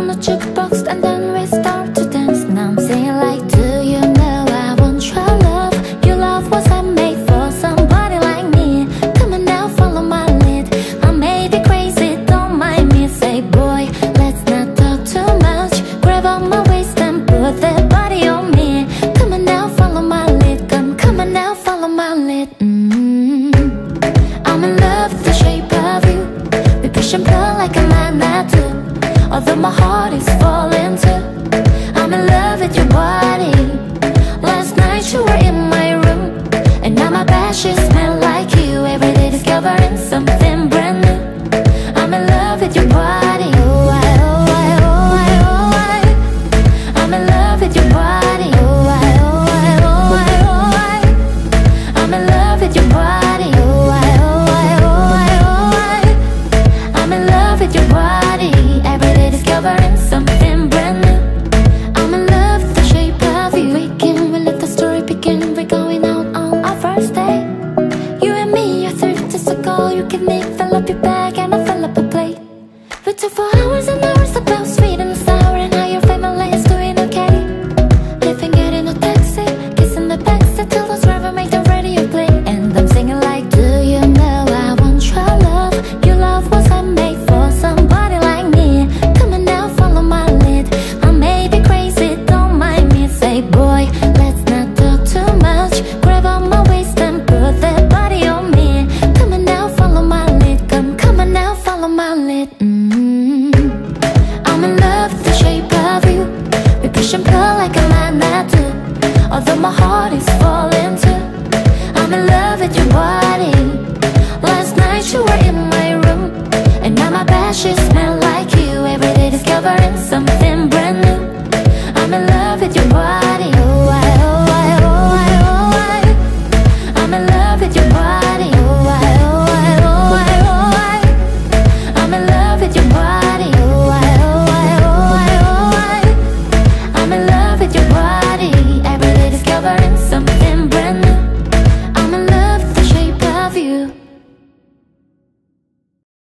on the jukebox and then we start to dance. I'm like, do you know I want your love? Your love was made for somebody like me. Come now, follow my lead. I may be crazy, don't mind me. Say boy, let's not talk too much. Grab on my waist and put that body on me. Come now, follow my lead. Come, come now, follow my lead. Mm-hmm. I'm in love with the shape of you. We push and pull like a man do. Although my heart is falling too I'm in love with your body give me, Push and pull like a I do. Although my heart is falling too. I'm in love with your body. Last night you were in my room And now my smell like you. Every day discovering something